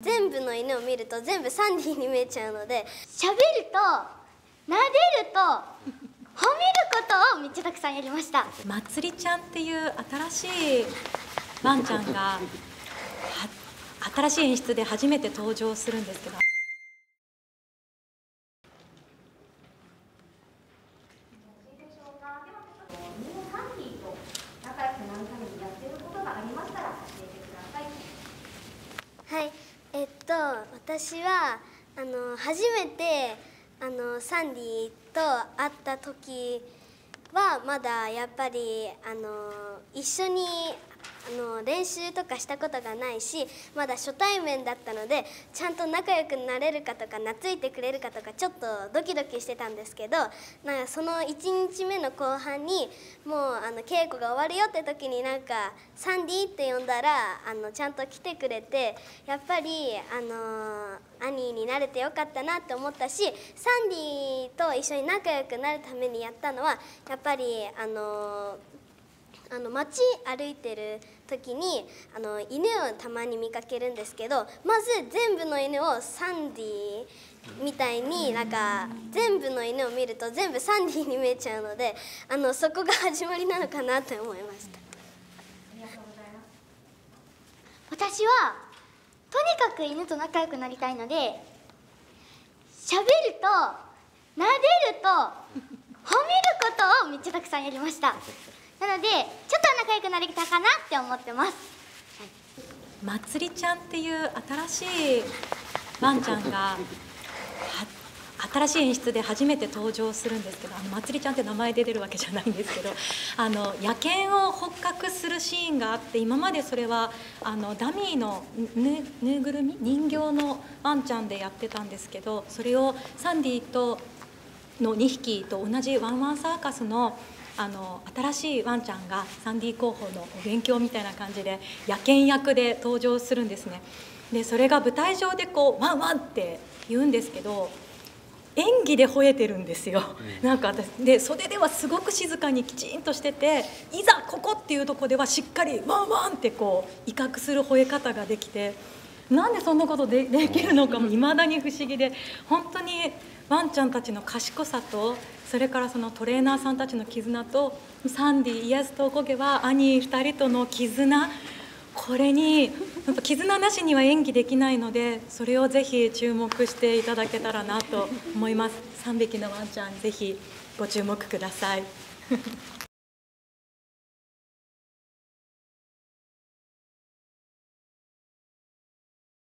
全部の犬を見ると全部サンディに見えちゃうので喋ると撫でると褒めることをめっちゃたくさんやりました。まつりちゃんっていう新しいワンちゃんがは新しい演出で初めて登場するんですけど。はいえっと私はあの初めてあのサンディと会った時はまだやっぱりあの一緒にあの練習とかしたことがないしまだ初対面だったのでちゃんと仲良くなれるかとか懐いてくれるかとかちょっとドキドキしてたんですけどなんかその1日目の後半にもうあの稽古が終わるよって時になんか「サンディ」って呼んだらあのちゃんと来てくれてやっぱりあのアニーになれてよかったなって思ったしサンディと一緒に仲良くなるためにやったのはやっぱりあのあの街歩いてる時にあの犬をたまに見かけるんですけどまず全部の犬をサンディみたいになんか全部の犬を見ると全部サンディに見えちゃうのであのそこが始まりなのかなと思いました。私はとにかく犬と仲良くなりたいので喋ると撫でると褒めることをめっちゃたくさんやりました。なのでちょっと仲良くなれたかなって思ってます。まつりちゃんっていう新しいワンちゃんが新しい演出で初めて登場するんですけどあのまつりちゃんって名前で出るわけじゃないんですけど あの野犬を捕獲するシーンがあって今までそれはあのダミーのぬぬいぐるみ？人形のワンちゃんでやってたんですけどそれをサンディとの2匹と同じワンワンサーカスのあの新しいワンちゃんがサンディ候補のお勉強みたいな感じで野犬役で登場するんですね。でそれが舞台上でこうワンワンって言うんですけど演技で吠えてるんですよ、なんか私で袖ではすごく静かにきちんとしてていざここっていうとこではしっかりワンワンってこう威嚇する吠え方ができてなんでそんなことでできるのかもいまだに不思議で本当にワンちゃんたちの賢さとそれからそのトレーナーさんたちの絆とサンディイエスとコゲは兄2人との絆。これに絆なしには演技できないのでそれをぜひ注目していただけたらなと思います。3匹のワンちゃんぜひご注目ください。